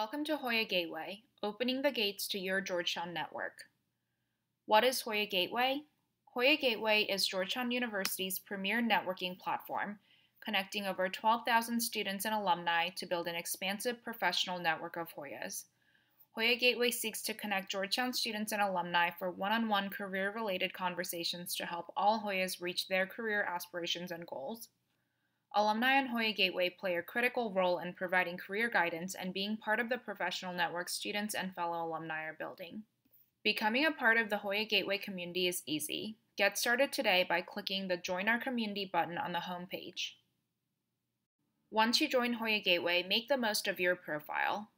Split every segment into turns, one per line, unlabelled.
Welcome to Hoya Gateway, opening the gates to your Georgetown network. What is Hoya Gateway? Hoya Gateway is Georgetown University's premier networking platform, connecting over 12,000 students and alumni to build an expansive professional network of Hoyas. Hoya Gateway seeks to connect Georgetown students and alumni for one on one career related conversations to help all Hoyas reach their career aspirations and goals. Alumni on Hoya Gateway play a critical role in providing career guidance and being part of the professional network students and fellow alumni are building. Becoming a part of the Hoya Gateway community is easy. Get started today by clicking the Join Our Community button on the home page. Once you join Hoya Gateway, make the most of your profile.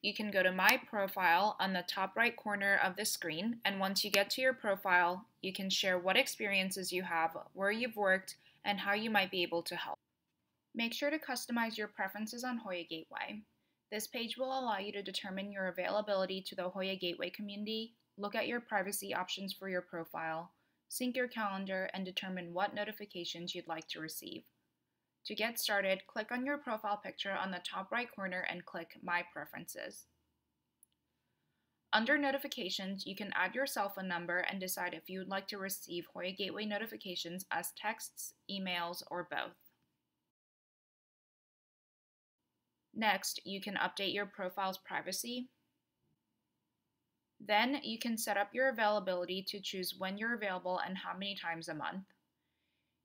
You can go to My Profile on the top right corner of the screen, and once you get to your profile, you can share what experiences you have, where you've worked, and how you might be able to help. Make sure to customize your preferences on Hoya Gateway. This page will allow you to determine your availability to the Hoya Gateway community, look at your privacy options for your profile, sync your calendar, and determine what notifications you'd like to receive. To get started, click on your profile picture on the top right corner and click My Preferences. Under Notifications, you can add your cell phone number and decide if you would like to receive Hoya Gateway notifications as texts, emails, or both. Next, you can update your profile's privacy. Then you can set up your availability to choose when you're available and how many times a month.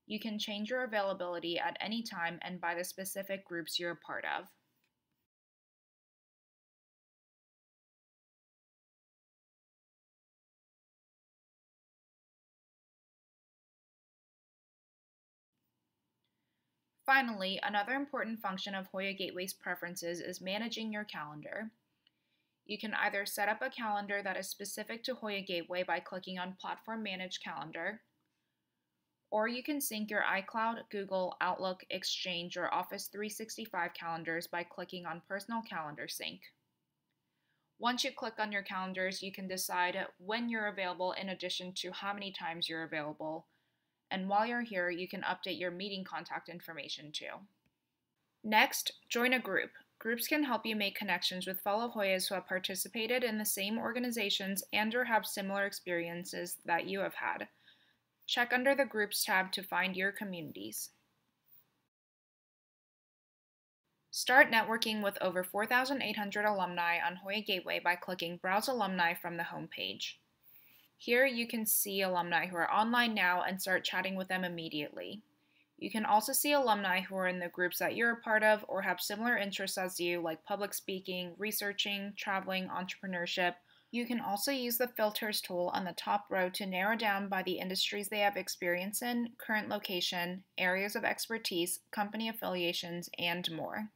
You can change your availability at any time and by the specific groups you're a part of. Finally, another important function of Hoya Gateway's preferences is managing your calendar. You can either set up a calendar that is specific to Hoya Gateway by clicking on Platform Manage Calendar, or you can sync your iCloud, Google, Outlook, Exchange, or Office 365 calendars by clicking on Personal Calendar Sync. Once you click on your calendars, you can decide when you're available in addition to how many times you're available, and while you're here, you can update your meeting contact information too. Next, join a group. Groups can help you make connections with fellow Hoyas who have participated in the same organizations and or have similar experiences that you have had. Check under the Groups tab to find your communities. Start networking with over 4,800 alumni on Hoya Gateway by clicking Browse Alumni from the home page. Here you can see alumni who are online now and start chatting with them immediately. You can also see alumni who are in the groups that you're a part of or have similar interests as you, like public speaking, researching, traveling, entrepreneurship. You can also use the filters tool on the top row to narrow down by the industries they have experience in, current location, areas of expertise, company affiliations, and more.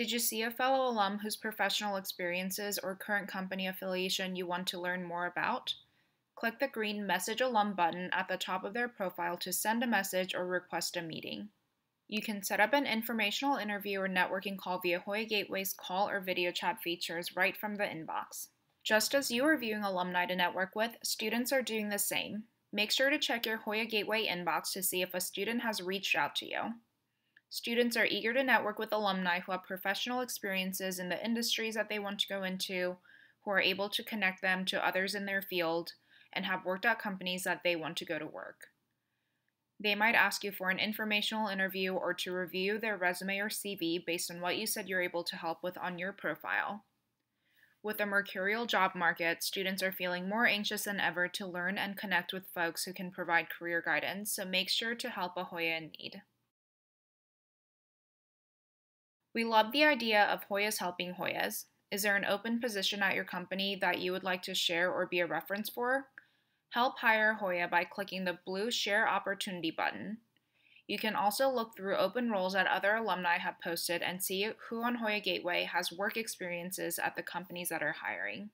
Did you see a fellow alum whose professional experiences or current company affiliation you want to learn more about? Click the green Message Alum button at the top of their profile to send a message or request a meeting. You can set up an informational interview or networking call via Hoya Gateway's call or video chat features right from the inbox. Just as you are viewing alumni to network with, students are doing the same. Make sure to check your Hoya Gateway inbox to see if a student has reached out to you. Students are eager to network with alumni who have professional experiences in the industries that they want to go into, who are able to connect them to others in their field, and have worked at companies that they want to go to work. They might ask you for an informational interview or to review their resume or CV based on what you said you're able to help with on your profile. With a mercurial job market, students are feeling more anxious than ever to learn and connect with folks who can provide career guidance, so make sure to help a Hoya in need. We love the idea of Hoyas helping Hoyas. Is there an open position at your company that you would like to share or be a reference for? Help hire Hoya by clicking the blue Share Opportunity button. You can also look through open roles that other alumni have posted and see who on Hoya Gateway has work experiences at the companies that are hiring.